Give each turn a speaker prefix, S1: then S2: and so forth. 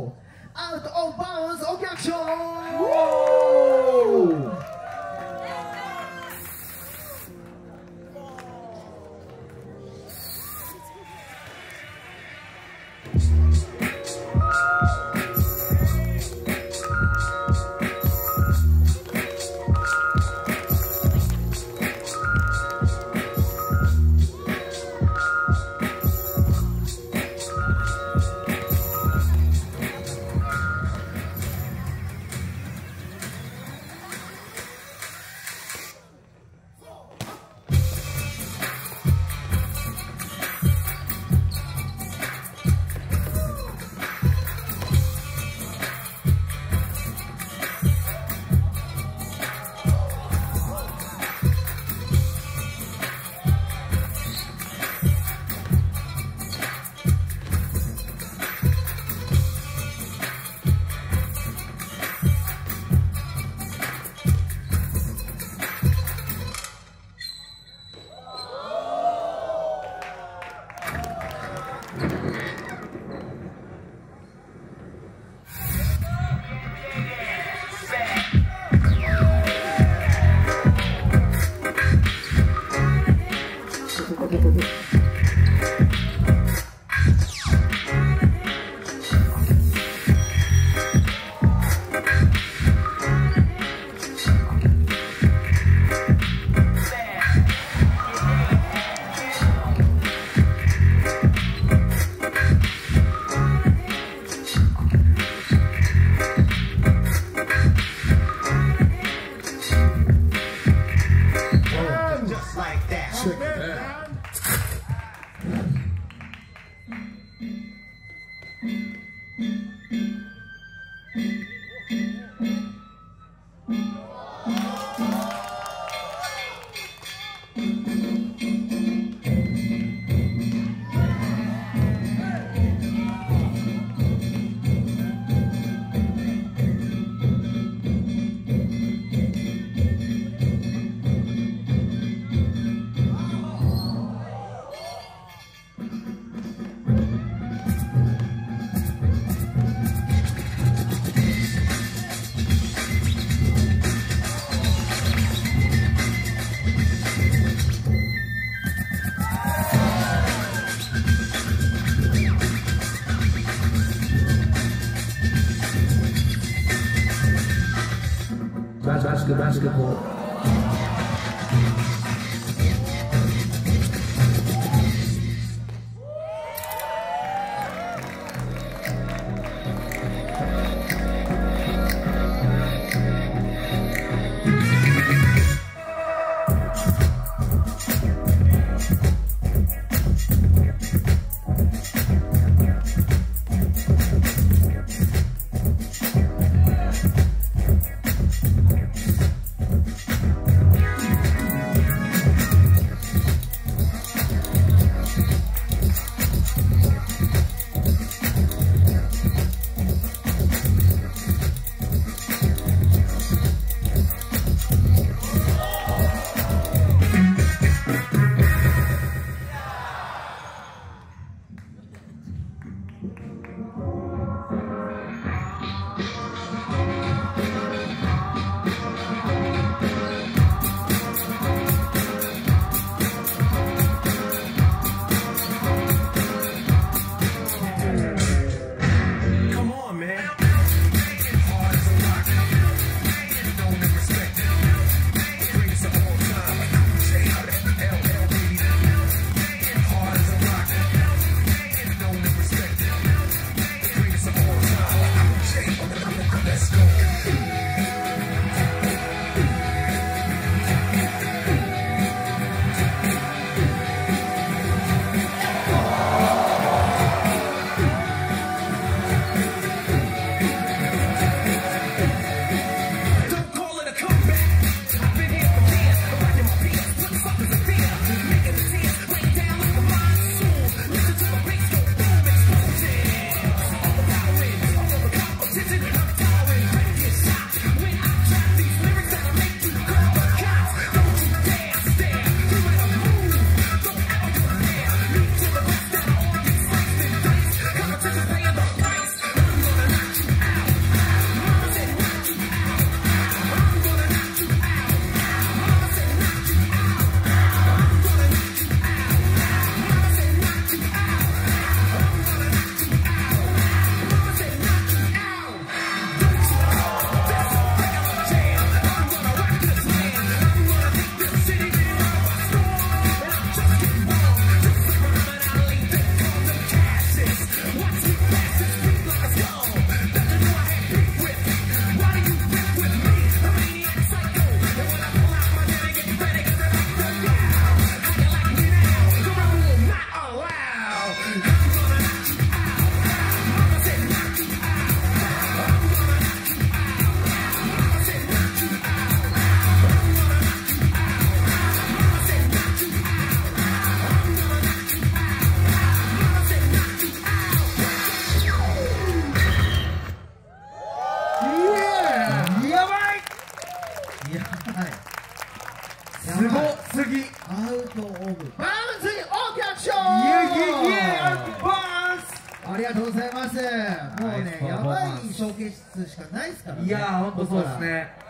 S1: out of bounds
S2: organ
S1: action! け
S2: どね。basketball. basketball. 次。
S1: アウトオブバウントオーキャッション
S2: イエイイエイアバース
S1: ありがとうございます。もうねやばいショ室しかないですからね。
S2: いやーほんそうですね。